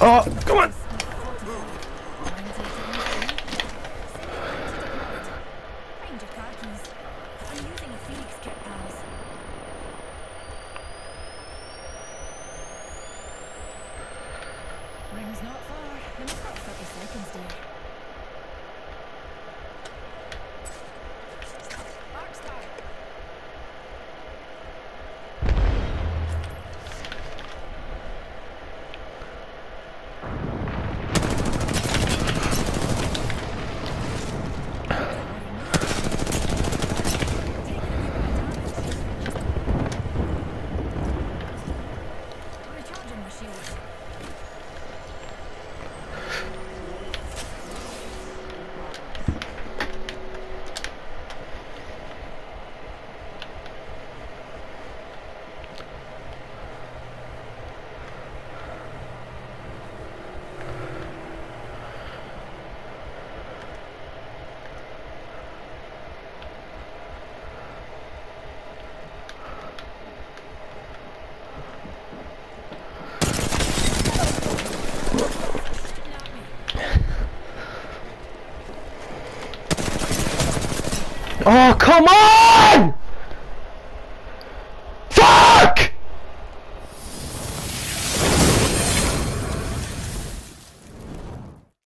Oh, come on. Ring's not far, and I've got 30 seconds. Oh, come on!